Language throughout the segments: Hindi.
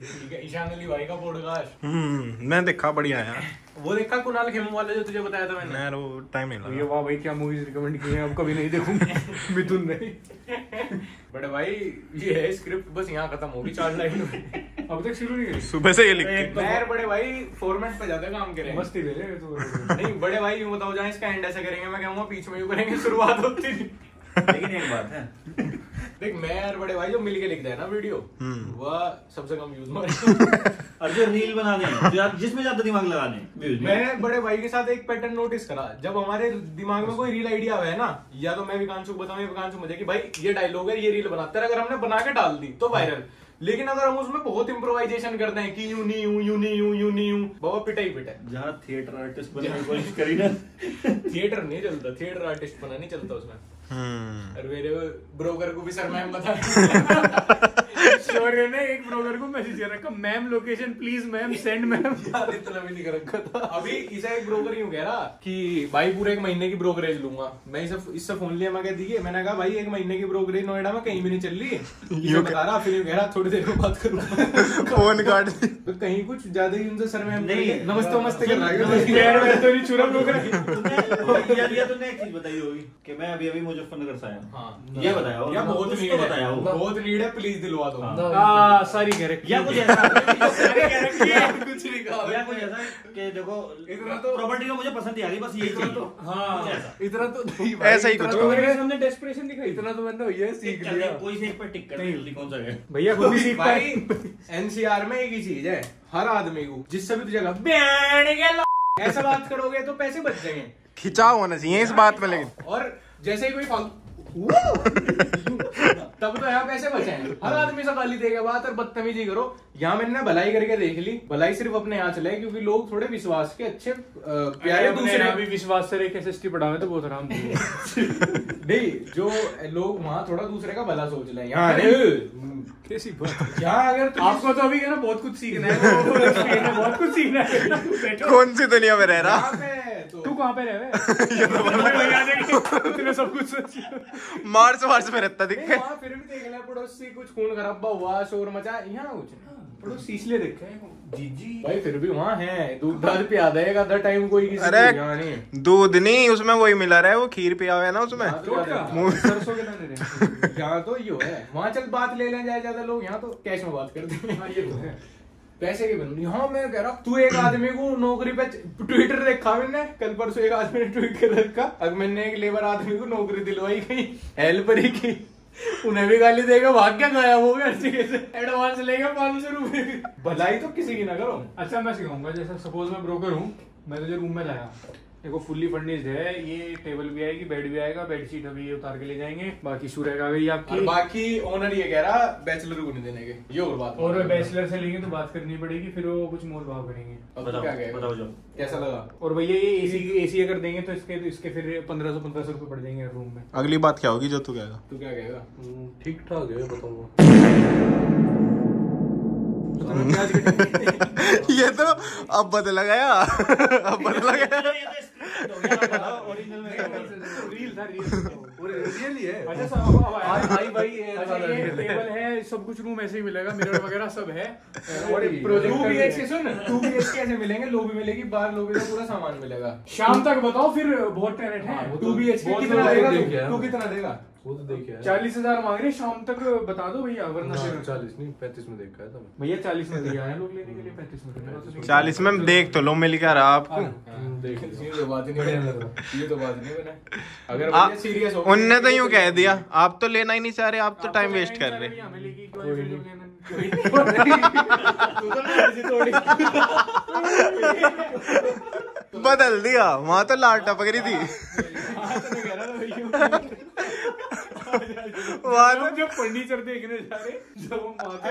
ठीक ईशान अली भाई का पॉडकास्ट हम्म मैं देखा बढ़िया है वो देखा कुणाल खेमू वाला जो तुझे बताया था मैंने? यार वो टाइम नहीं लगा। ये वाह भाई क्या मूवीज़ रिकमेंड की हैं? अब कभी नहीं देखूँगा। मिथुन ने। बड़े भाई ये है स्क्रिप्ट बस यहाँ खत्म होगी चार लाइन में। अब तक शुरू नहीं सुबह से ये लिख के पैर बड़े भाई फॉर्मेट पे ज़्यादा काम करें मस्ती ले ले तो नहीं बड़े भाई यूँ बताओ जहाँ इसका एंड ऐसा करेंगे मैं कहूँगा बीच में यूँ करेंगे शुरुआत होती नहीं। लेकिन एक बात है। देख मैं और बड़े भाई जो मिलके लिखते हैं ना वीडियो हम्म। वह सबसे कम यूज़ मारे और जो रील बना दें जिसमें ज़्यादा दिमाग लगा दें व्यूज़ बड़े भाई के साथ एक पैटर्न नोटिस करा। जब हमारे दिमाग में कोई रील आइडिया ना या तो मैं विकांशु को बताऊँ या विकांशु मुझे कि भाई ये डायलॉग है ये रील बनाते हैं। अगर हमने बना के डाल दी तो वायरल लेकिन अगर हम उसमें बहुत इम्प्रोवाइजेशन करते हैं कि यूँ नहीं यूँ यूँ नहीं यूँ यूँ नहीं यूँ बाबा पिटा ही पिटा जहाँ थिएटर आर्टिस्ट बनने की कोशिश करी ना। थिएटर नहीं चलता थिएटर आर्टिस्ट बना नहीं चलता उसमें। और मेरे ब्रोकर को भी सर मैम बता। शौर्य ने एक ब्रोकर को मैसेज कर रखा ma'am location please ma'am send ma'am यार इतना भी नहीं कर रखा था। अभी इसे एक ब्रोकर यूँ कह रहा कि भाई पूरे एक महीने की ब्रोकरेज लूँगा। मैं इसे इससे फ़ोन लिया मैं कह दी मैंने कहा भाई एक महीने की ब्रोकरेज नोएडा में कहीं भी नहीं चल रही। इसे यूँ बता रहा फिर यूँ कह रहा थोड़ी देर में बात करूँगा। फ़ोन काट तो कहीं कुछ ज़्यादा ही उनसे सर मैम नहीं। नमस्ते नमस्ते कर रहा है। यार मैं तो नहीं छुरा ब्रोकर तुमने या, या तुमने एक चीज़ बताई होगी कि मैं अभी अभी मुजफ्फरनगर से आया हूँ। हाँ ये बताया। या बहुत नीड बताया है बहुत नीड है प्लीज़ दिलवा दो हाँ। सारी कह रखी या कुछ ऐसा कुछ नहीं कहा या कुछ ऐसा कि देखो इतना तो- प्रॉपर्टी तो मुझे पसंद ही आ गई बस यही हाँ इतना तो नहीं ऐसा ही कुछ तो होगा। हमने डेस्परेशन दिखाई इतना तो मैंने ये सीख लिया कोई से एक पर टिक कर जल्दी कौन सा है भैया खुद भी सीख भाई एनसीआर में एक ही चीज़ है हर आदमी को जिससे भी तुझे कहा, "बैंड ऐसा बात करोगे तो पैसे बच जाएँगे खिंचाव होना चाहिए इस बात में लेकिन और जैसे ही कोई तब तो यहाँ पैसे बचे हैं? हर आदमी से गाली देगा बात और बदतमीजी करो। यहाँ मैंने भलाई करके देख ली। भलाई सिर्फ़ अपने यहाँ चले क्योंकि लोग थोड़े विश्वास के अच्छे प्यारे दूसरे भी विश्वास से एक एसएसटी पढ़ावे तो बहुत आराम नहीं जो लोग वहाँ थोड़ा दूसरे का भला सोच ले यहाँ नहीं, कैसी बात यहाँ अगर आपको तो अभी है ना बहुत कुछ सीखना है है, बहुत कुछ सीखना है। कौन सी दुनिया में रह रहा? तो तू कहाँ पे रह रहे तूने सब कुछ सोचा मार्च मार्च में रहता दिखे। वहाँ फिर भी देख ले पड़ोसी कुछ खून खराबा हुआ शोर मचा यहाँ कुछ नहीं। पड़ोसी इसलिए देखे। जीजी। भाई फिर भी वहाँ है दूध दाद पिया देगा अदर टाइम कोई किसी अरे नहीं। दूध नहीं उसमें वही मिला रहा है वो खीर पिया हुआ है ना उसमें। तो क्या सरसों के दाने रहे यहाँ तो यो है वहाँ चल बात ले लें जाए ज़्यादा लोग यहाँ तो कैश में बात करते हैं। हाँ ये तो है। पैसे की बनूँगी हाँ मैं कह रहा हूँ, तू एक आदमी को नौकरी पे ट्विटर देखा मैंने कल परसों एक आदमी ने ट्वीट कर रखा अब मैंने एक लेबर आदमी को नौकरी दिलवाई गई हेल्पर ही की उन्हें भी गाली देगा भाग क्या गाया वो भी अच्छी से एडवांस लेगा पाँच सौ रुपये भलाई तो किसी की ना करो। अच्छा मैं सिखाऊँगा जैसे सपोज़ मैं ब्रोकर हूँ मैं तुझे रूम में लाया। देखो फुल्ली फर्निश्ड है ये टेबल भी आएगी बेड भी आएगा बेडशीट अभी ये उतार के ले जाएँगे। बाकी सुरेख आ गई और आपकी बाकी ओनर ये कह रहा बैचलर को नहीं देने के। ये और बात और बैचलर से लेंगे तो बात करनी पड़ेगी फिर वो कुछ मोल भाव करेंगे। बताओ तो क्या बताओ जो कैसा लगा? और भैया ये एसी एसी अगर देंगे तो इसके इसके फिर पंद्रह सौ पंद्रह सौ रुपये पड़ जाएँगे रूम में। अगली बात क्या होगी जो तू कहेगा? तू क्या कहेगा? ठीक ठाक है बताऊँगा। ये तो अब बदला गया। अब बदला गया। रियली है अच्छा सब अब- अब आया। भाई भाई ये अच्छा टेबल है। सब कुछ रूम ऐसे ही मिलेगा मिरर वगैरह सब है। और अरे, एक टू बी भी एच के सुन। टू बी एच के ऐसे मिलेंगे लोबी मिलेगी बाहर लोबी का पूरा सामान मिलेगा। शाम तक बताओ फिर बहुत टेरेंट है। टू बी एच के कितना देगा? तू कितना देगा? वो तो देखिए चालीस हज़ार मांग रहे शाम तक बता दो भैया वरना फिर। चालीस नहीं पैंतीस में देखा है भैया चालीस में दिया है लोग लेने के लिए पैंतीस में चालीस में देख तो लो मिल क्या रहा आपको। तो बात ही नहीं बढ़िया बने। लग रहा ये तो बात नहीं बने। अगर आ- भैया सीरियस हो उनने तो यूँ कह दिया आप तो लेना ही नहीं चाह रहे आप तो टाइम वेस्ट कर रहे तू तो बदल दिया वहाँ तो लाल टपक रही थी। हाँ, तो मैं कह रहा था भैया वहाँ जब जब फर्नीचर देखने जा रहे जब हम वहाँ पे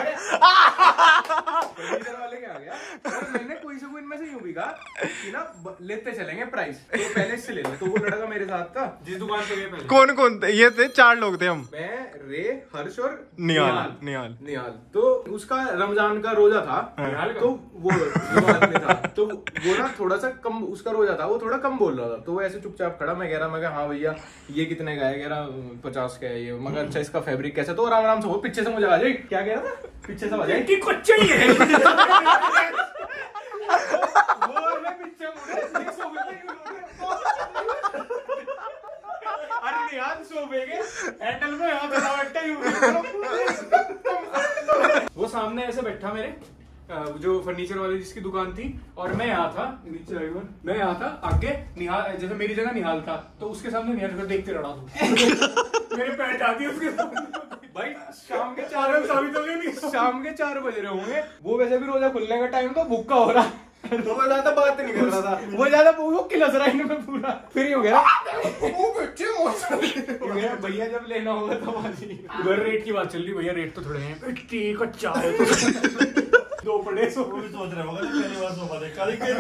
फर्नीचर वाले क्या आ गया? और मैंने कोई से कोई इनमें से यूँ भी कहा कि ना लेते चलेंगे प्राइस तो पहले इससे ले ले। तो वो लड़का मेरे साथ था। जिस दुकान पे गए पहले। कौन कौन? थे ये थे चार लोग थे हम। मैं रे हर्ष और निहाल निहाल। निहाल। तो उसका रमज़ान का रोजा था। तो वो जमात में था। तो वो ना थोड़ा सा कम उसका रोजा था वो थोड़ा कम बोल रहा था तो वो ऐसे चुपचाप खड़ा, मैं कह रहा, मैं हाँ भैया, ये कितने का है? कह रहा, पचास का है ये। मगर अच्छा इसका फैब्रिक कैसा तो आराम आराम से वो पीछे से मुझे आ जाए क्या कह रहा था? पीछे से आ जाए कि कुछ चाहिए वो सामने ऐसे बैठा मेरे जो फर्नीचर वाले जिसकी दुकान थी और मैं यहाँ था नीचे आई मैं यहाँ था आगे निहाल जैसे मेरी जगह निहाल था तो उसके सामने निहाल को देखते रहा तू। मेरे पैंट आती उसके सामने। भाई शाम के चार चार साबित हो शाम के चार बज रहे होंगे वो वैसे भी रोजा खुलने का टाइम तो भूखा हो रहा। तो मैं ज़्यादा बात नहीं कर रहा था। वो ज़्यादा वो किलस रहा इनमें पूरा। फिर ही हो गया वो भैया जब लेना होगा तब उधर रेट की बात चल रही भैया रेट तो थोड़े हैं। कच्चा है तो दो पड़े सो। वो भी सोच रहे होगा पहली बार सोफा देखा लेकिन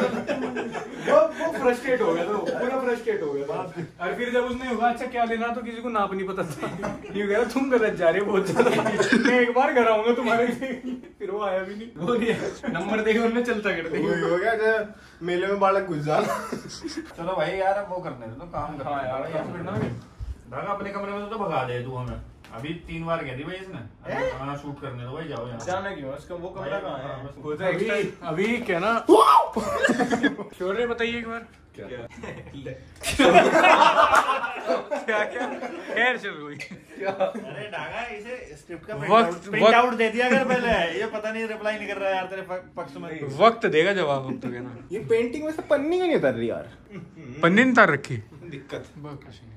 वो वो फ्रस्ट्रेट हो गया तो पूरा फ्रस्ट्रेट हो गया था और फिर जब उसने होगा अच्छा क्या लेना तो किसी को नाप नहीं पता था। ये कह रहा तुम गलत जा रहे हो बहुत ज़्यादा मैं एक बार घर आऊँगा तुम्हारे लिए। फिर वो आया भी नहीं। वो नहीं नंबर देखे उन्होंने चलता कर दी वही हो गया जब मेले में बालक घुस जाना चलो भाई यार अब वो करने दो तो काम हाँ यार। भागा अपने कमरे में तो भगा दे तू हमें। अभी तीन बार कह दी भाई इसने। खाना शूट करने दो भाई जाओ यहाँ जाना क्यों? है? उसका वो कमरा कहाँ हाँ, है? वो तो अभी अभी क्या ना? शोर बताइए एक बार। क्या? क्या? खैर चल गई अरे डागा इसे स्क्रिप्ट का वक्त- प्रिंट वक्त- आउट दे दिया अगर पहले। ये पता नहीं रिप्लाई नहीं कर रहा है यार तेरे पक्ष में। वक्त देगा जवाब अब तो कहना ये पेंटिंग में से पन्नी क्यों नहीं उतर रही यार? पन्नी नहीं तार रखी। दिक्कत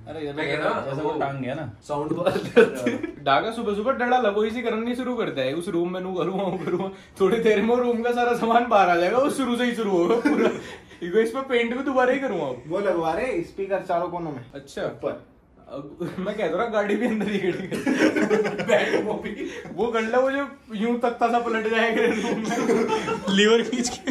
अरे मैं वो टांग गया ना। साउंड डागा सुबह सुबह डड़ा लगो इसी करनी शुरू करता है। उस रूम में नू करूँ वो करूँगा थोड़ी देर में रूम का सारा सामान बाहर आ जाएगा वो शुरू से ही शुरू होगा पूरा। इसमें पेंट भी दोबारा ही करूँगा। वो लगवा रहे स्पीकर चारों कोनों में। अच्छा। ऊपर। मैं कह रहा गाड़ी भी अंदर ही खड़ी वो भी। वो गंडा वो जो यूँ तख्ता सा पलट जाएगा लीवर खींच के।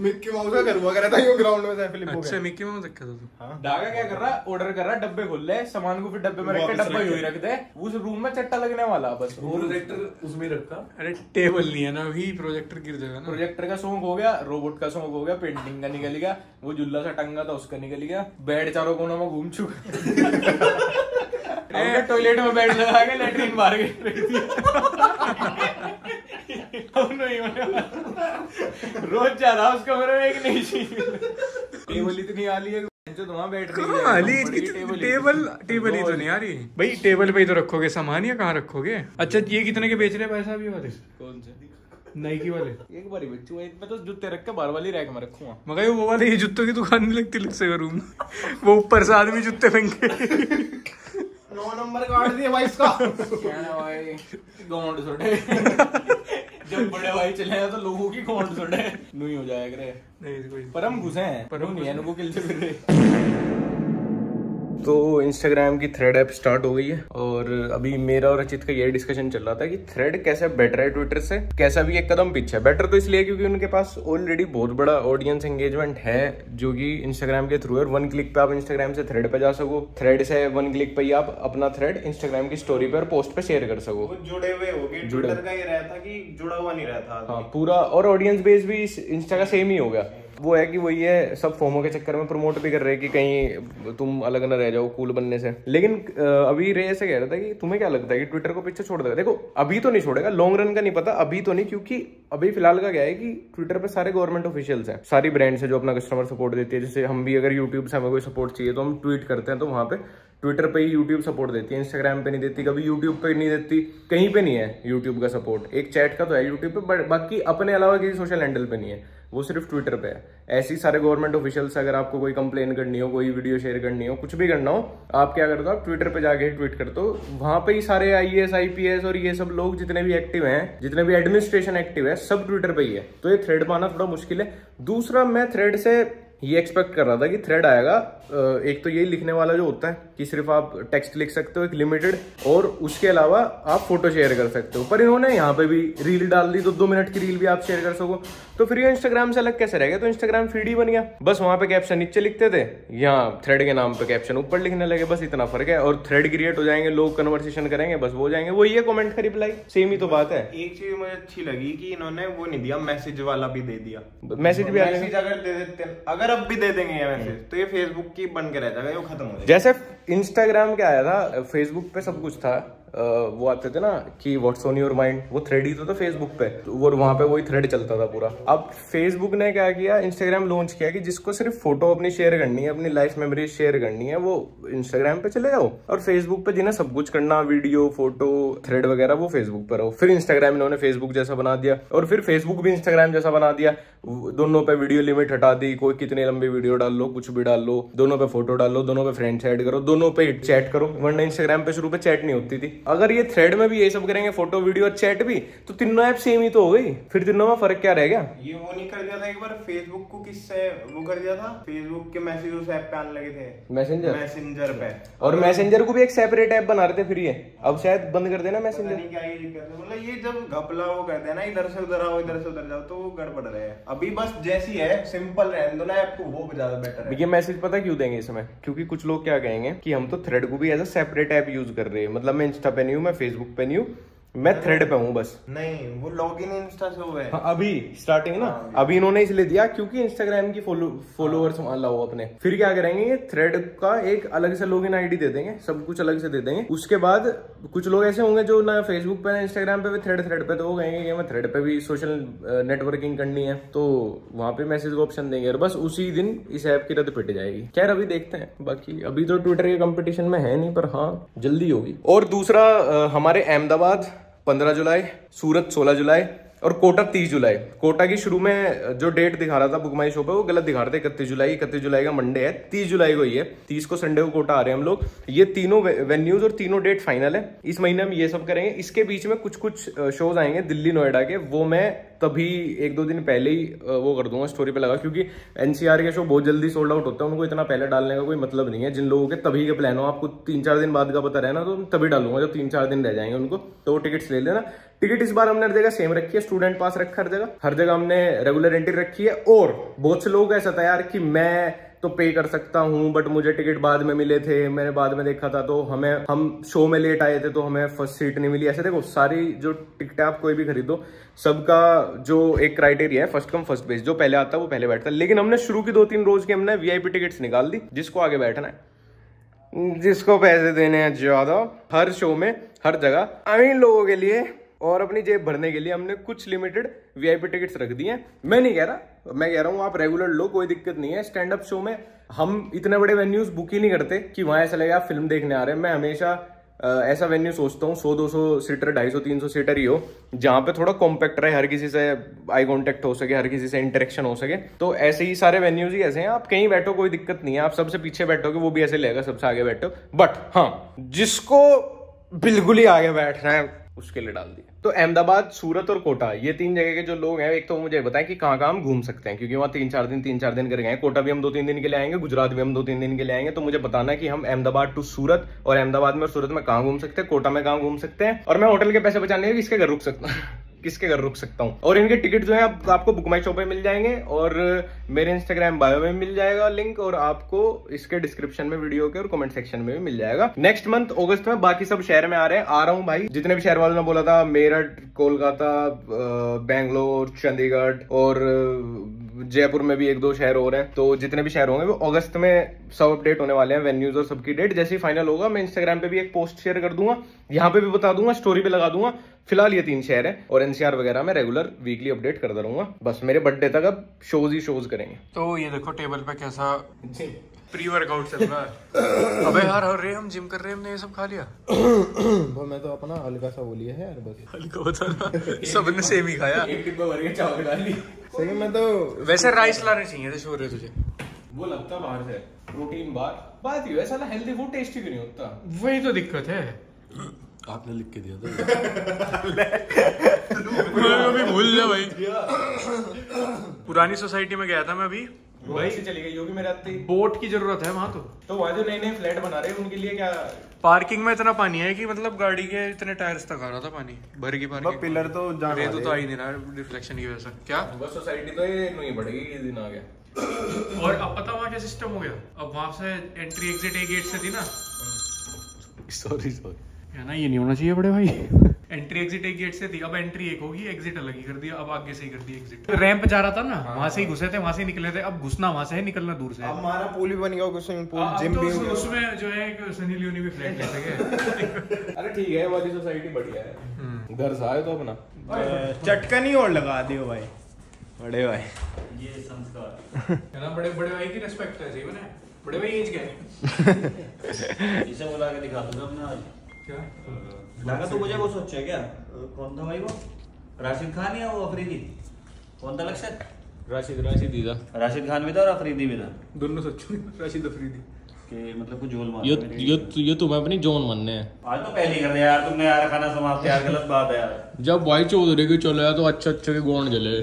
मिक्की माउस का करवा करा था यो ग्राउंड में से फिलिप हो अच्छा मिक्की माउस रखा था तू? डागा क्या कर रहा? ऑर्डर कर रहा डब्बे खोल ले सामान को फिर डब्बे में रख के डब्बा यूँ ही रख दे। उस रूम में चट्टा लगने वाला बस प्रोजेक्टर उसमें रखा। अरे टेबल नहीं है ना अभी प्रोजेक्टर गिर जाएगा ना। प्रोजेक्टर का सॉन्ग हो गया रोबोट का सॉन्ग हो गया पेंटिंग का निकल गया। वो जुल्ला सा टंगा था उसका निकल गया। बेड चारों कोनों में घूम चुका। टॉयलेट में बेड लगा के लेटरिन बाहर गई होने वाला। रोज जा रहा उस कमरे में एक नई चीज़ टेबल इतनी आली है कि जो बैठ रही है टेबल टेबल ही तो नहीं आ रही। भाई टेबल पे ही तो रखोगे सामान या कहाँ रखोगे? अच्छा ये कितने के बेच रहे हैं पैसा भी वाले कौन से? नाइकी वाले। एक बार ही बच्चू एक मैं तो जूते रख के बाहर वाली रैक में रखूँगा। मगर वो वाले ये जूतों की दुकान नहीं लगती लक्से का रूम वो ऊपर से आदमी जूते फेंक के नौ नंबर काट दिया भाई इसका क्या ना भाई? गौंड छोड़े जब बड़े भाई चले हैं तो लोगों की गौंड छोड़े नहीं हो जाएगा करे। नहीं कोई पर हम घुसे हैं। पर हम नहीं है किल से फिर। रहे तो इंस्टाग्राम की थ्रेड ऐप स्टार्ट हो गई है और अभी मेरा और अचित का ये डिस्कशन चल रहा था कि थ्रेड कैसा बेटर है ट्विटर से कैसा भी एक कदम पीछे है। बेटर तो इसलिए क्योंकि उनके पास ऑलरेडी बहुत बड़ा ऑडियंस एंगेजमेंट है जो कि इंस्टाग्राम के थ्रू है। वन क्लिक पे आप इंस्टाग्राम से थ्रेड पे जा सको थ्रेड से वन क्लिक पे ही आप अपना थ्रेड इंस्टाग्राम की स्टोरी पे और पोस्ट पे शेयर कर सको। जुड़े हुए हो गए। जुड़े। का ये रहता कि जुड़ा हुआ नहीं रहता हाँ पूरा और ऑडियंस बेस भी इंस्टा का सेम ही हो गया। वो है कि वो ये सब फॉर्मों के चक्कर में प्रमोट भी कर रहे हैं कि कहीं तुम अलग ना रह जाओ कूल बनने से। लेकिन अभी रे ऐसे कह रहा था कि तुम्हें क्या लगता है कि ट्विटर को पीछे छोड़ देगा? देखो, अभी तो नहीं छोड़ेगा लॉन्ग रन का नहीं पता, अभी तो नहीं, क्योंकि अभी फ़िलहाल का क्या है कि ट्विटर पर सारे गवर्नमेंट ऑफिशियल्स हैं। सारी ब्रांड्स है जो अपना कस्टमर सपोर्ट देती है। जैसे हम भी अगर यूट्यूब से हमें कोई सपोर्ट चाहिए तो हम ट्वीट करते हैं तो वहाँ पे ट्विटर पे ही यूट्यूब सपोर्ट देती है इंस्टाग्राम पे नहीं देती, कभी यूट्यूब पे नहीं देती, कहीं पे नहीं है यूट्यूब का सपोर्ट एक चैट का तो है यूट्यूब पे बट बाकी अपने अलावा किसी सोशल हैंडल पे नहीं है। वो सिर्फ़ ट्विटर पे है। ऐसे ही सारे गवर्नमेंट ऑफिशियल्स अगर आपको कोई कंप्लेन करनी हो, कोई वीडियो शेयर करनी हो, कुछ भी करना हो, आप क्या करते हो, आप ट्विटर पे जाके ट्वीट करते हो। वहाँ पे ही सारे I S I P S और ये सब लोग जितने भी एक्टिव हैं, जितने भी एडमिनिस्ट्रेशन एक्टिव है, सब ट्विटर पे ही है। तो ये थ्रेड पाना थोड़ा मुश्किल है। दूसरा, मैं थ्रेड से ये एक्सपेक्ट कर रहा था कि थ्रेड आएगा। एक तो यही लिखने वाला जो होता है कि सिर्फ़ आप टेक्स्ट लिख सकते हो एक लिमिटेड और उसके अलावा आप फ़ोटो शेयर कर सकते हो। पर इन्होंने यहाँ पे भी रील डाल दी तो दो मिनट की रील भी आप शेयर कर सको। तो फिर ये इंस्टाग्राम से अलग कैसे रह गया? तो इंस्टाग्राम फ़ीड ही बन गया। बस वहाँ पे कैप्शन नीचे लिखते थे। यहाँ थ्रेड के नाम पे कैप्शन ऊपर लिखने लगे। बस इतना फ़र्क है। और थ्रेड क्रिएट हो जाएँगे लोग कन्वर्सेशन करेंगे बस वो जाएँगे। वो ये कॉमेंट का रिप्लाई सेम ही तो बात है। एक चीज़ मुझे अच्छी लगी कि इन्होंने वो नहीं दिया मैसेज वाला भी दे दिया। मैसेज भी मैसेज अगर दे देते अगर अब भी दे देंगे ये मैसेज तो ये फेसबुक की बन के रह जाएगा ये खत्म हो जाएगा। जैसे इंस्टाग्राम क्या आया था? फेसबुक पे सब कुछ था। वो आते थे ना कि व्हाट्स ऑन योर माइंड वो थ्रेड ही तो था फेसबुक पे। तो वो वहाँ पे वही थ्रेड चलता था पूरा। अब फेसबुक ने क्या किया? इंस्टाग्राम लॉन्च किया कि जिसको सिर्फ़ फ़ोटो अपनी शेयर करनी है, अपनी लाइफ मेमोरीज शेयर करनी है, वो इंस्टाग्राम पे चले जाओ। और फेसबुक पे जिन्हें सब कुछ करना वीडियो फ़ोटो थ्रेड वगैरह, वो फेसबुक पर रहो। फिर इंस्टाग्राम इन्होंने फेसबुक जैसा बना दिया। और फिर फेसबुक भी इंस्टाग्राम जैसा बना दिया। दोनों पे वीडियो लिमिट हटा दी। कोई कितनी लंबी वीडियो डाल लो, कुछ भी डाल लो। दोनों पे फ़ोटो डालो दोनों पे फ्रेंड्स ऐड करो। दोनों पे चैट करो वरना इंस्टाग्राम पे शुरू पे चैट नहीं होती थी। अगर ये थ्रेड में भी ये सब करेंगे फ़ोटो वीडियो और चैट भी तो तीनों ऐप सेम ही तो हो गई। फिर तीनों में फ़र्क क्या रह गया? ये वो नहीं कर दिया था एक बार फेसबुक को किससे वो कर दिया था? फेसबुक के मैसेज उस ऐप पे आने लगे थे। मैसेंजर मैसेंजर पे। और मैसेंजर को भी एक सेपरेट ऐप बना रहे थे फिर ये। अब शायद बंद कर देना मैसेंजर क्या ये मतलब ये जब घपला वो करते हैं ना इधर से उधर आओ इधर से उधर जाओ तो वो गड़बड़ रहे हैं। अभी बस जैसी है सिंपल रहने दो ना ऐप को वो ज़्यादा बेटर है। ये मैसेज पता क्यों देंगे इसमें? क्योंकि कुछ लोग क्या कहेंगे? कि हम तो थ्रेड को भी as a separate app use कर रहे हैं। मतलब मैं इंस्टा पे नहीं हूँ, मैं फेसबुक पे नहीं हूँ। मैं थ्रेड पे हूँ बस। नहीं वो लॉग इन इंस्टा से हुआ है। हाँ, अभी स्टार्टिंग ना? हाँ, अभी। इन्होंने इसलिए दिया क्योंकि इंस्टाग्राम की फॉलो फॉलोअर्स मान लाओ अपने। फिर क्या करेंगे ये थ्रेड का एक अलग से लॉगिन आईडी दे देंगे सब कुछ अलग से दे देंगे। उसके बाद कुछ लोग ऐसे होंगे जो ना फेसबुक पे ना इंस्टाग्राम पे थ्रेड थ्रेड पे तो वो कहेंगे कि हमें थ्रेड पे भी सोशल नेटवर्किंग करनी है। तो वहाँ पे मैसेज का ऑप्शन देंगे और बस उसी दिन इस ऐप की रद्द पिट जाएगी। खैर अभी देखते हैं। बाकी अभी तो ट्विटर के कंपटीशन में है नहीं पर हाँ जल्दी होगी। और दूसरा हमारे अहमदाबाद पंद्रह जुलाई सूरत सोलह जुलाई और कोटा तीस जुलाई। कोटा की शुरू में, जो डेट दिखा रहा था बुक माई शो पे, वो गलत दिखा रहे थे। इकतीस जुलाई इकतीस जुलाई का मंडे है। तीस जुलाई को ही है। तीस को संडे को कोटा आ रहे हैं हम लोग। ये तीनों वेन्यूज और तीनों डेट फाइनल है। इस महीने हम ये सब करेंगे। इसके बीच में कुछ कुछ शोज़ आएँगे दिल्ली नोएडा के। वो मैं तभी एक दो दिन पहले ही वो कर दूँगा स्टोरी पे लगा, क्योंकि एनसीआर के शो बहुत जल्दी सोल्ड आउट होता है। उनको इतना पहले डालने का कोई मतलब नहीं है। जिन लोगों के तभी के प्लान हो, आपको तीन चार दिन बाद का पता रहे ना तो तभी डालूँगा। जब तीन चार दिन रह जाएँगे उनको तो टिकट्स ले लेना। टिकट इस बार हमने हर जगह सेम रखी है स्टूडेंट पास रखा हर जगह। हर जगह हमने रेगुलर एंट्री रखी है और बहुत से लोग ऐसा था यार कि मैं तो पे कर सकता हूँ बट मुझे टिकट बाद में मिले थे, मैंने बाद में देखा था तो हमें, हम शो में लेट आए थे तो हमें फ़र्स्ट सीट नहीं मिली। ऐसे देखो, सारी जो टिकट आप कोई भी खरीदो, सबका जो एक क्राइटेरिया है फ़र्स्ट कम फ़र्स्ट बेस जो पहले आता है वो पहले बैठता है। लेकिन हमने शुरू की दो तीन रोज की हमने वीआईपी टिकट्स निकाल दी, जिसको आगे बैठना है। जिसको पैसे देने हैं ज़्यादा, हर शो में, हर जगह। अमीर लोगों के लिए और अपनी जेब भरने के लिए हमने कुछ लिमिटेड वीआईपी टिकट्स रख दी हैं। मैं नहीं कह रहा, मैं कह रहा हूँ आप रेगुलर लो, कोई दिक्कत नहीं है। स्टैंड अप शो में हम इतने बड़े वेन्यूज बुक ही नहीं करते कि वहाँ ऐसा लगेगा आप फ़िल्म देखने आ रहे हैं। मैं हमेशा ऐसा वेन्यू सोचता हूँ, सौ, दो सौ सीटर ढाई सौ, तीन सौ सीटर ही हो, जहाँ पे थोड़ा कॉम्पैक्ट रहे, हर किसी से आई कॉन्टेक्ट हो सके, हर किसी से इंटरेक्शन हो सके। तो ऐसे ही सारे वेन्यूज ही ऐसे हैं। आप कहीं बैठो, कोई दिक्कत नहीं है। आप सबसे पीछे बैठोगे वो भी ऐसे लेगा, सबसे आगे बैठो। बट हाँ जिसको बिल्कुल ही आगे बैठ बैठना है उसके लिए डाल दिया। तो अहमदाबाद, सूरत और कोटा, ये तीन जगह के जो लोग हैं, एक तो मुझे बताएँ कि कहाँ कहाँ हम घूम सकते हैं, क्योंकि वहाँ तीन चार दिन, तीन चार दिन कर गए हैं। कोटा भी हम दो तीन दिन के लिए आएँगे, गुजरात भी हम दो तीन दिन के लिए आएँगे तो मुझे बताना कि हम अहमदाबाद टू सूरत और अहमदाबाद में और सूरत में कहाँ घूम सकते हैं, कोटा में कहाँ घूम सकते हैं, और मैं होटल के पैसे बचाने के इसके घर रुक सकता हूँ। किसके घर रुक सकता हूँ? और इनके टिकट जो है आप, आपको बुक माई शो पे मिल जाएँगे और मेरे इंस्टाग्राम बायो में मिल जाएगा लिंक और आपको इसके डिस्क्रिप्शन में वीडियो के और कमेंट सेक्शन में भी मिल जाएगा। नेक्स्ट मंथ अगस्त में बाकी सब शहर में आ रहे हैं। आ रहा हूँ भाई। जितने भी शहर वालों ने बोला था मेरठ कोलकाता बेंगलोर चंडीगढ़ और जयपुर में भी एक दो शहर हो रहे हैं। तो जितने भी शहर होंगे वो अगस्त में सब अपडेट होने वाले हैं वेन्यूज और सबकी डेट जैसे ही फाइनल होगा मैं इंस्टाग्राम पे भी एक पोस्ट शेयर कर दूँगा। यहाँ पे भी बता दूँगा स्टोरी पे लगा दूँगा। फ़िलहाल ये तीन शहर है और एनसीआर वगैरह में रेगुलर वीकली अपडेट करता रहूँगा। बस मेरे बर्थडे तक अब शोज़ ही शोज़ करेंगे। तो ये देखो टेबल पे कैसा प्री वर्कआउट चल रहा है। अबे यार अरे हम जिम कर रहे हैं हमने ये सब खा लिया। वो मैं तो अपना हल्का सा वो लिया है यार बस। हल्का बता रहा सबने सेम ही खाया। एक डिब्बा भर के चावल खा ली सही मैं तो वैसे राइस लाने चाहिए थे शोर तुझे। वो लगता बाहर से प्रोटीन बार बात ये है साला हेल्दी फ़ूड टेस्टी क्यों नहीं होता? वही तो दिक्कत है। आपने लिख के दिया था। मैं अभी भूल जा भाई। पुरानी सोसाइटी में गया था मैं अभी। भाई- ऐसे चली गई होगी मेरे आते ही बोट की ज़रूरत है वहाँ तो। तो वहाँ जो नए नए फ्लैट बना रहे हैं उनके लिए क्या? पार्किंग में इतना पानी है कि मतलब गाड़ी के इतने टायर्स तक आ रहा था पानी। भर की पानी पिलर तो जान रेत तो आ ही। नहीं रहा रिफ्लेक्शन की वजह से। क्या? बस सोसाइटी तो ये नहीं पड़ेगी किस दिन आ गया। और अब पता वहाँ क्या सिस्टम हो गया? अब वहाँ से एंट्री एग्जिट एक गेट से थी ना। सॉरी सॉरी है ना ये नहीं होना चाहिए बड़े भाई। एंट्री एग्जिट एक गेट से थी अब एंट्री एक होगी एग्जिट अलग ही कर दिया अब आगे से ही कर दिया एग्जिट रैंप जा रहा था ना वहाँ से ही घुसे थे वहाँ से ही निकले थे अब घुसना वहाँ से है निकलना दूर से अब हमारा पूल भी बन गया होगा स्विमिंग पूल जिम तो भी उस- उसमें जो है एक सनी लियोनी भी फ्लैट ले सके अरे ठीक है वाली सोसाइटी बढ़िया है। घर सा है तो अपना। चटकन ही और लगा दियो भाई बड़े भाई। ये संस्कार। है ना बड़े बड़े भाई की रिस्पेक्ट है जीवन है। बड़े भाई एज क्या है इसे बुला के दिखा दूँगा अपने आज। क्या? लगा तो मुझे वो सोचा क्या? कौन था भाई वो? राशिद खान या वो अफरीदी? कौन था लक्ष्य? राशिद राशिद दीदा राशिद खान भी था और अफरीदी भी था। दोनों सच्चू राशिद अफरीदी। कि मतलब कुछ झोल मार ये ये ये तुम्हें अपनी जोन मानने हैं। आज तो पहली कर दिया यार तुमने यार खाना समाप्त यार गलत बात है यार। जब भाई चौधरी की चले तो अच्छे अच्छे के गोंड जले।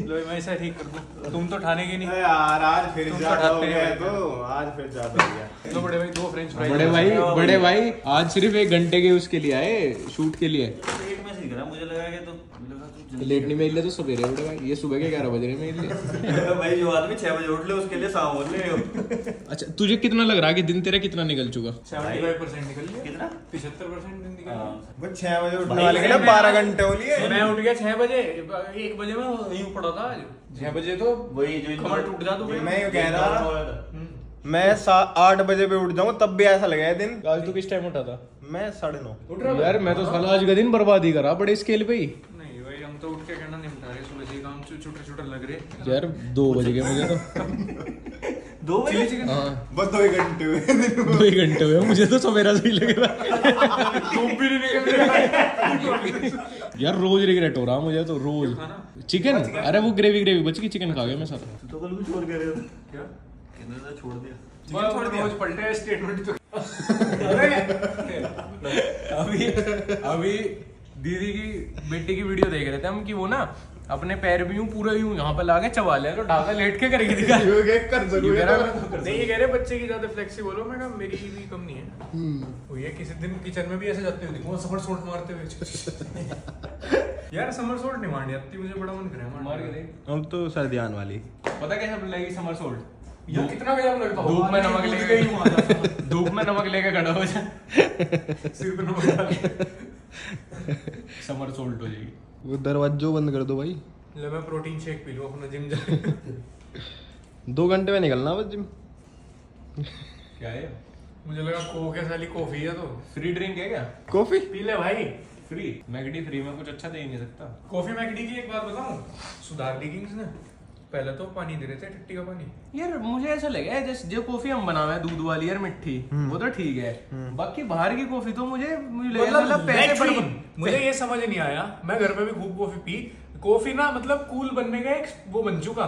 लो मैं ऐसा ठीक कर दूँ। तुम तो ठाने की नहीं। यार आज फिर तो ज़्यादा हो गया तो आज फिर ज़्यादा हो गया। लो बड़े भाई दो फ्रेंच फ्राइज बड़े भाई बड़े भाई आज सिर्फ़ एक घंटे के उसके लिए आए शूट के लिए। पेट में सीख रहा मुझे लगा कि तो तू लेट नहीं मिल रहे तो सवेरे बड़े भाई। ये सुबह के ग्यारह बज रहे मेरे लिए भाई जो आदमी छह बजे उठ ले उसके लिए शाम हो ले। अच्छा तुझे कितना लग रहा है कि दिन तेरा कितना निकल चुका? सेवेंटी फाइव परसेंट निकल लिया। कितना? पिछहत्तर परसेंट दिन निकल हाँ। छह बजे उठने वाले के ना बारह घंटे हो लिए। मैं उठ गया छह बजे। एक बजे में यूँ पड़ा था आज। छह बजे तो वही जो कमर टूट जा तो मैं कह रहा। मैं आठ बजे पे उठ जाऊँ तब भी ऐसा लगा है दिन। आज तू किस टाइम उठा था? मैं साढ़े नौ। उठ रहा यार मैं तो साला आज का दिन बर्बाद ही करा बड़े स्केल पे ही। हम तो उठ के कहना निपटा रहे सुबह से काम छोटे छोटे लग रहे यार दो बज गए मुझे तो। दो बजे? हाँ। बस दो ही घंटे हुए। दो ही घंटे हुए मुझे तो सवेरा से ही लग रहा तुम भी नहीं निकल रहे। यार रोज रिग्रेट हो रहा मुझे तो रोज। चिकन अरे वो ग्रेवी ग्रेवी बच गई चिकन खा गया मैं सारा। तो कल भी छोड़ के रहे था क्या? कहने छोड़ दिया। छोड़ दिया। स्टेटमेंट तो अभी अभी दीदी की बेटी की वीडियो देख रहे थे हम कि वो ना अपने पैर भी यूँ पूरा यूँ यहाँ पे ला के चबा लिया तो ढाका लेट के करेगी दिखा। कर ये कह रहा- नहीं ये कह रहे बच्चे की ज़्यादा फ्लेक्सिबल हो मैं कहा मेरी भी कम नहीं है। वो ये किसी दिन किचन में भी ऐसे जाते हुए देखो समर सोट मारते हुए। यार समर सोट नहीं मारनी आती मुझे बड़ा मन करे मार के। देख अब तो सर्दी आने वाली। पता कैसे लगेगी समर सोल्ट ये कितना गजब लगता हो धूप में नमक लेके धूप में नमक लेके खड़ा हो जाए सिर पे नमक। समर सोल्ट हो जाएगी। वो दरवाजो बंद कर दो भाई। ले मैं प्रोटीन शेक पी लूँ अपना जिम जा दो घंटे में निकलना बस जिम। क्या है? मुझे लगा कोक है साली कॉफ़ी है तो। फ्री ड्रिंक है क्या? कॉफ़ी? पी ले भाई। फ्री मैगडी फ्री में कुछ अच्छा दे ही नहीं सकता। कॉफ़ी मैकडी की एक बात बताऊँ? सुधार दी किंग्स ने पहले तो पानी दे रहे थे टट्टी का पानी। यार मुझे ऐसा लगा जैसे जो कॉफ़ी हम बनावे हैं दूध वाली यार मिट्टी वो तो ठीक है। बाकी बाहर की कॉफ़ी तो मुझे मुझे मतलब पैसे बेहतरीन। बर्बाद- मुझे ये समझ नहीं आया। मैं घर पे भी खूब कॉफ़ी पी। कॉफ़ी ना मतलब कूल बनने का एक वो बन चुका।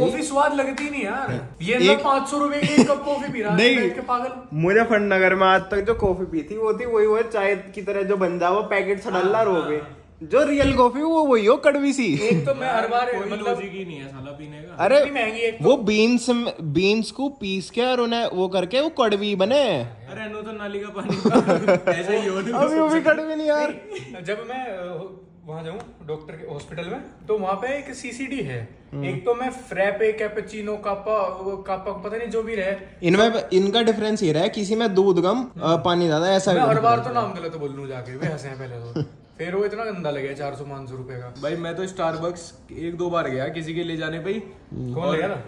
कॉफ़ी स्वाद लगती नहीं यार। ये ना एक- पाँच सौ रुपए की एक कप कॉफ़ी पी रहा है नहीं। पागल। मुजफ्फरनगर में आज तक जो कॉफ़ी पी थी वो थी वही वो चाय की तरह जो बन जा वो पैकेट से डल्ला रो पे जो रियल कॉफ़ी वो वही हो कड़वी सी। एक तो मैं हर बार कोई मतलब लॉजिक ही नहीं है साला पीने का। अरे इतनी महँगी एक वो बीन्स बीन्स को पीस के और उन्हें वो करके वो कड़वी बने। अरे नो तो नाली का पानी ऐसा ही हो अभी वो भी कड़वी नहीं यार। जब मैं वहाँ जाऊँ डॉक्टर के हॉस्पिटल में तो वहाँ पे एक सीसीडी है। एक तो मैं फ्रैपे कैपेचिनो कापा कापा पता नहीं जो भी रहे। इनमें इनका डिफरेंस ये रहा है किसी में दूध कम पानी ज़्यादा ऐसा मैं हर बार तो नाम गलत बोल लूँ जाके वे हंसे हैं पहले तो। फिर वो इतना गंदा लगे चार सौ पाँच सौ रुपए का। भाई मैं तो स्टारबक्स एक दो बार गया किसी के ले जाने पे कौन ले गया ना?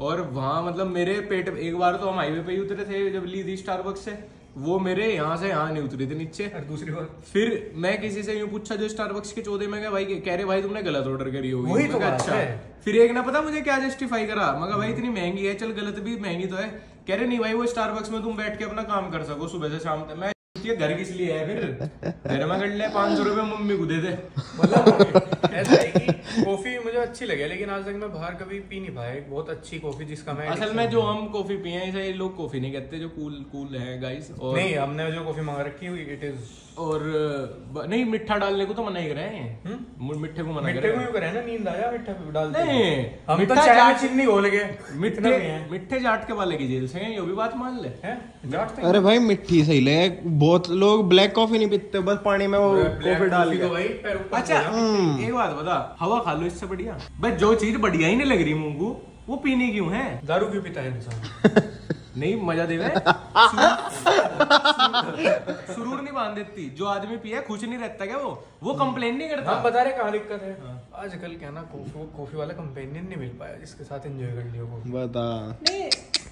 और वहाँ मतलब मेरे पेट एक बार तो हम हाईवे पे ही उतरे थे जब ली थी स्टारबक्स से। वो मेरे यहाँ से यहाँ नहीं उतरी थी नीचे। और दूसरी बार? फिर मैं किसी से यूँ पूछा जो स्टारबक्स के चौदह में भाई कह रहे भाई तुमने गलत ऑर्डर करी होगी। वही तो अच्छा। फिर एक ना पता मुझे क्या जस्टिफाई करा? मगर भाई इतनी महँगी है चल गलत भी महँगी तो है। कह रहे नहीं भाई वो स्टारबक्स में तुम बैठ के अपना काम कर सको सुबह से शाम तक। मैं ये घर किस लिए है फिर? घर में कर ले पाँच सौ रुपये मम्मी को दे दे। मतलब ऐसा है कि कॉफ़ी मुझे अच्छी लगे लेकिन आज तक मैं बाहर कभी पी नहीं पाया। एक बहुत अच्छी कॉफ़ी जिसका मैं असल में जो हम कॉफ़ी पिए हैं ऐसे लोग कॉफ़ी नहीं कहते जो कूल कूल है गाइस और नहीं हमने जो कॉफ़ी मंगा रखी हुई इट इज़ और नहीं मिठा डालने को तो मना ही करे हैं। मु- मिठे को मना मिठे करे को यूँ करे ना नींद आया मिठे डाल दे नहीं हम तो मिठा में चीनी घोल गए मिठे मिठे जाट के वाले की जेल से हैं ये भी बात मान ले। अरे भाई मिट्टी सही ले। बहुत लोग ब्लैक कॉफ़ी नहीं पीते बस पानी में वो कॉफ़ी डाल के। भाई पैर अच्छा एक बात बता हवा खा लो इससे बढ़िया। बस जो चीज़ बढ़िया ही नहीं लग रही मुँह को वो पीनी क्यों है? दारू क्यों पीता है इंसान? नहीं मज़ा देवे। सुरूर नहीं बाँध देती। जो आदमी पिए खुश नहीं रहता क्या वो? वो कंप्लेन नहीं करता। हम बता रहे कहाँ दिक्कत है। आजकल क्या ना कॉफ़ी कॉफ़ी वाला कंपेनियन नहीं मिल पाया जिसके साथ एंजॉय कर लियो वो बता।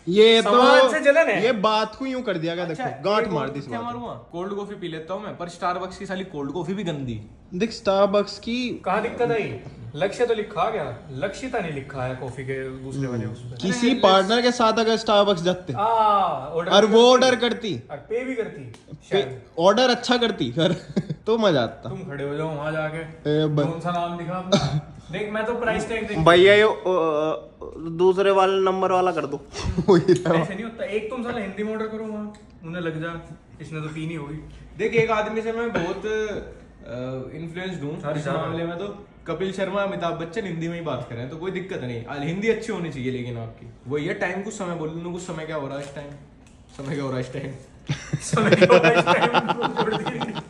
ये तो से जलन है। ये बात को यूँ कर दिया क्या देखो गांठ मार दी क्या मारूँगा? कोल्ड कॉफ़ी पी लेता हूँ मैं पर स्टारबक्स की साली कोल्ड कॉफ़ी भी गंदी। देख स्टारबक्स की कहाँ दिक्कत आई? लक्ष्य तो लिखा गया लक्ष्यता नहीं लिखा है कॉफ़ी के दूसरे वाले उसमें किसी पार्टनर के साथ अगर स्टारबक्स जाते आ और वो ऑर्डर करती। और पे भी करती ऑर्डर अच्छा करती कर तो मज़ा आता। तुम खड़े हो जाओ वहाँ जाके कौन सा नाम लिखा देख मैं तो प्राइस टैग देख भैया ये दूसरे वाले नंबर वाला कर दो। ऐसे नहीं होता एक तुम साला हिंदी में ऑर्डर करो वहाँ उन्हें लग जा इसने तो पीनी होगी। देख एक आदमी से मैं बहुत इन्फ्लुएंस्ड हूँ इस मामले में तो कपिल शर्मा अमिताभ बच्चन हिंदी में ही बात कर रहे हैं तो कोई दिक्कत नहीं। हिंदी अच्छी होनी चाहिए लेकिन आपकी। वही है टाइम कुछ समय बोल लूँ कुछ समय क्या हो रहा है इस टाइम समय क्या हो रहा है इस टाइम समय क्या होगा इस time?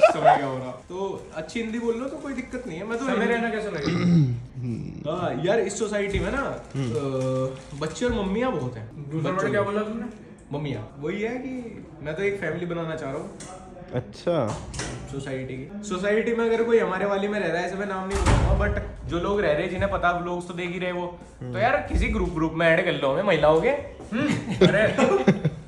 समय क्या हो रहा? तो अच्छी हिंदी बोल लो तो कोई दिक्कत नहीं है। मैं तो समय रहना कैसा लगेगा? हाँ यार इस सोसाइटी में ना बच्चे और मम्मियाँ बहुत हैं। दूसरा क्या बोला तुमने? मम्मियाँ। वही है कि मैं तो एक फैमिली बनाना चाह रहा हूँ। अच्छा। सोसाइटी की। सोसाइटी में अगर कोई हमारे वाली में रह रहा है ऐसे मैं नाम नहीं बताऊँगा बट जो लोग रह रहे हैं जिन्हें पता लोग तो देख ही रहे वो। तो यार किसी ग्रुप ग्रुप में ऐड कर लो हमें महिलाओं के। अरे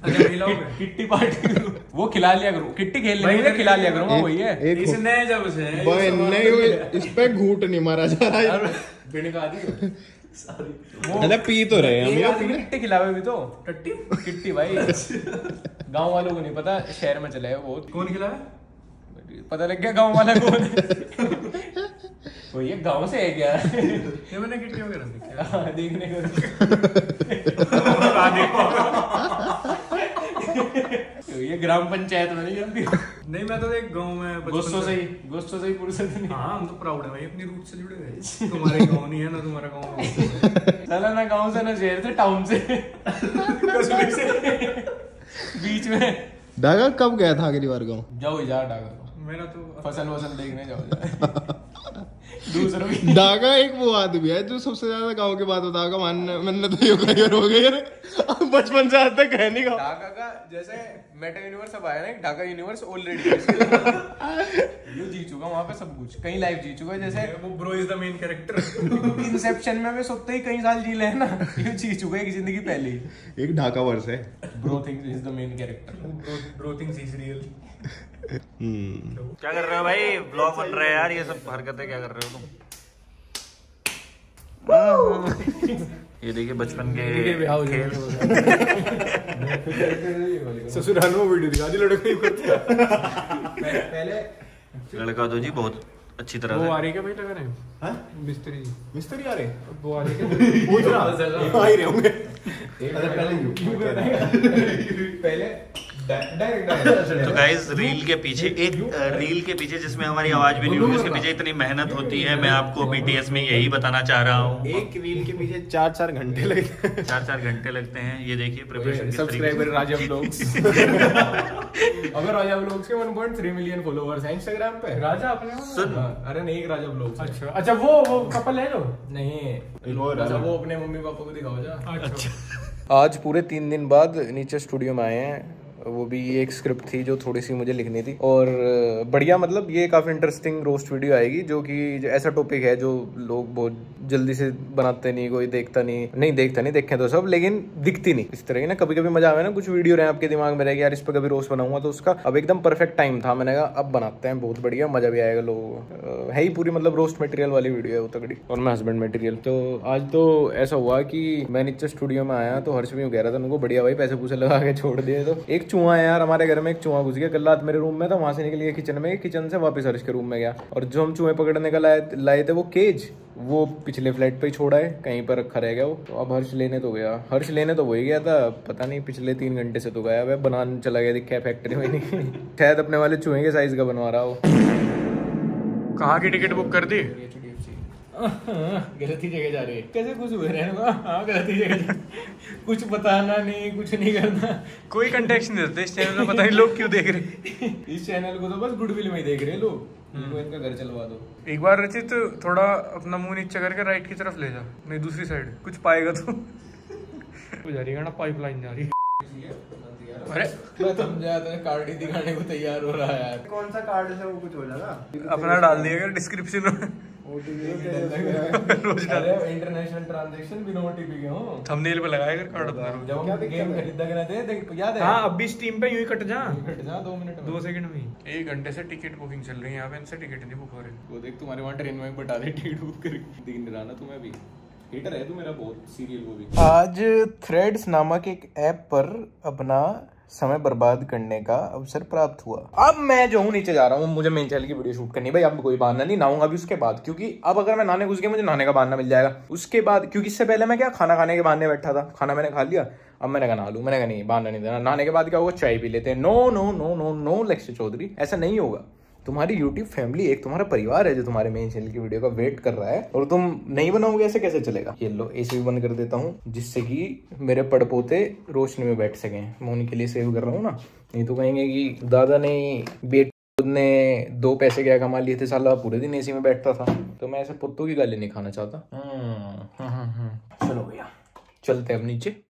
अरे किट्टी पार्टी। वो खिला लिया करो किट्टी खेल लेंगे खिला लिया करूँगा एक- वही है। इसने जब से ये भाई सब नहीं इस पे घूट नहीं मारा जा रहा है। अरे पी तो रहे हैं ये किट्टी खिलावे भी तो टट्टी किट्टी भाई गाँव वालों को नहीं पता शहर में चले हैं बहुत कौन खिलाया पता लग गया गाँव वाला कौन है वो ये गाँव से है क्या ये मैंने किट्टी वगैरह देखी हाँ, देखने को ये ग्राम पंचायत में नहीं जानती नहीं मैं तो एक गाँव में गुस्सो से ही गुस्सो से ही पुरुष हाँ हम तो प्राउड है भाई अपनी रूट से जुड़े हुए तुम्हारे गाँव नहीं है ना तुम्हारा गाँव साला ना गाँव से ना शहर से टाउन से। कस्बे से बीच में। डागा कब गया था अगली बार गाँव? जाओ यार डागा। मेरा तो फ़सल वसल देखने जाओ जा दूसरों डागा एक वो आदमी है जो सबसे ज़्यादा गाँव की बात बताएगा मान मैंने तो यो बार हो गई है। बचपन से आज तक है नहीं गाँव। ढाका का जैसे मेटा यूनिवर्स अब आया ना एक ढाका यूनिवर्स ऑलरेडी जो जी चुका वहाँ पे सब कुछ कहीं लाइफ जी चुका है जैसे वो bro is the main character Inception में भी सोते ही कई साल जी ले ना ये जी चुका है एक ज़िंदगी पहले ही। एक ढाका वर्ष है। Bro things is the main character bro things is real क्या कर रहे हो भाई? ब्लॉग बन रहा है यार ये सब हरकतें क्या कर रहे हो तुम? ये देखिए बचपन के खेल। ससुराल में वीडियो दिखा दी लड़के को पहले लड़का तो जी बहुत अच्छी तरह वो आ रही क्या भाई लगा रहे? मिस्त्री मिस्त्री आ रहे? वो आ रही क्या? पूछ रहा। आ ही रहे होंगे। पहले डायरेक्ट तो गाइस रील के पीछे एक रील के पीछे जिसमें हमारी आवाज़ भी नहीं होगी उसके पीछे इतनी मेहनत होती है मैं आपको बीटीएस में यही बताना चाह रहा हूँ। एक रील के पीछे चार चार घंटे लगते हैं। चार चार घंटे लगते हैं ये देखिए प्रिपरेशन सब्सक्राइबर राजा ब्लॉग्स अगर राजा ब्लॉग्स के 1.3 मिलियन फॉलोअर्स हैं इंस्टाग्राम पे। राजा अपने सुन। हाँ, अरे नहीं राजा ब्लॉग्स अच्छा अच्छा वो वो कपल है जो? नहीं वो अच्छा वो अपने मम्मी पापा को दिखाओ जा। अच्छा। आज पूरे तीन दिन बाद नीचे स्टूडियो में आए हैं। वो भी एक स्क्रिप्ट थी जो थोड़ी सी मुझे लिखनी थी। और बढ़िया मतलब ये काफ़ी इंटरेस्टिंग रोस्ट वीडियो आएगी, जो कि ऐसा टॉपिक है जो लोग बहुत जल्दी से बनाते नहीं, कोई देखता नहीं। नहीं देखता नहीं, देखे तो सब, लेकिन दिखती नहीं। इस तरह की ना कभी कभी मज़ा आवे ना, कुछ वीडियो रहे आपके दिमाग में रहेगी यार इस पर कभी रोस्ट बनाऊँगा तो उसका अब एकदम परफेक्ट टाइम था। मैंने कहा, अब बनाते हैं, बहुत बढ़िया, मज़ा भी आएगा लोगों को। है ही पूरी मतलब रोस्ट मटेरियल वाली वीडियो है वो तगड़ी। और मैं हस्बैंड मटेरियल तो आज तो ऐसा हुआ कि मैं नीचे स्टूडियो में आया तो हर्ष भी कह रहा था उनको बढ़िया भाई पैसे पूसे लगा के छोड़ दिए तो। एक चूहा है यार हमारे घर में एक चूहा घुस गया। कल रात मेरे रूम में था वहाँ से निकल गया किचन में। किचन से वापस हर्ष के रूम में गया। और जो हम चूहे पकड़ने का लाए लाए थे वो केज वो पिछले फ्लैट पे ही छोड़ा है। कहीं पर रखा रह गया वो। तो अब हर्ष लेने तो गया। हर्ष लेने तो वही गया था। पता नहीं पिछले तीन घंटे से तो गया वह बनाने चला गया दिखा फैक्ट्री में नहीं शायद अपने वाले चूहे के साइज़ का बनवा रहा हो। कहाँ की टिकट बुक कर दी? गलत ही जगह जा रही है। कैसे कुछ हुए रहने को? हाँ गलत ही जगह जा कुछ बताना नहीं कुछ नहीं करना। कोई कंटेक्ट नहीं देते इस चैनल में पता नहीं लोग क्यों देख रहे इस चैनल को तो बस गुडविल में ही देख रहे हैं लोग। इनका घर चलवा दो। एक बार रचित थोड़ा अपना मुँह नीचे करके राइट की तरफ़ ले जा नहीं दूसरी साइड कुछ पाएगा तो। जा रही है ना पाइपलाइन जा रही है। अरे। मैं समझा था कार्ड ही दिखाने को तैयार हो रहा है। यार कौन सा कार्ड से वो कुछ हो जाएगा? अपना डाल दिएगा डिस्क्रिप्शन में इंटरनेशनल ट्रांजैक्शन बिना ओटीपी के हो। थंबनेल पे लगाएगा कार्ड अपना। जब हम गेम खरीदा के ना थे देख याद है। हाँ अभी स्टीम पे यूँ ही कट जा। कट जा दो मिनट में। दो सेकंड में। ही। एक घंटे से टिकट बुकिंग चल रही है। यहाँ पे इनसे टिकट नहीं बुक हो रही। वो देख तुम्हारे वहाँ ट्रेन में बता दे टिकट बुक कर दिख नहीं रहा ना तुम्हें भी हेटर है तू मेरा बहुत सीरियल आज थ्रेड्स नामक एक ऐप पर अपना समय बर्बाद करने का अवसर प्राप्त हुआ। अब मैं जो हूँ, नीचे जा रहा हूँ। मुझे मेन चैनल की वीडियो शूट करनी भाई, अब कोई बहाना नहीं नहाऊँगा अभी उसके बाद। क्योंकि अब अगर मैं नहाने घुस गया, मुझे नहाने का बहाना मिल जाएगा। उसके बाद, क्योंकि इससे पहले मैं क्या, खाना खाने के बहाने बैठा था। खाना मैंने खा लिया। अब मैंने कहा नहा लूँ। मैंने कहा, नहीं, बहाना नहीं देना। नहाने के बाद क्या होगा? चाय पी लेते हैं। No no no no no Lakshya Chaudhary ऐसा नहीं होगा। तुम्हारी यूट्यूब फैमिली एक तुम्हारा परिवार है जो तुम्हारे मेन चैनल की वीडियो का वेट कर रहा है और तुम नहीं बनाओगे ऐसे कैसे चलेगा? ये लो एसी भी बंद कर देता हूँ जिससे कि मेरे पड़पोते रोशनी में बैठ सकें। मैं उनके लिए सेव कर रहा हूँ ना। नहीं तो कहेंगे कि दादा ने बेट ने दो पैसे क्या कमा लिए थे साला पूरे दिन एसी में बैठता था। तो मैं ऐसे पुत्तों की गाली नहीं खाना चाहता। हम्म, हम्म, हम्म, हम्म। चलो भैया चलते अब नीचे।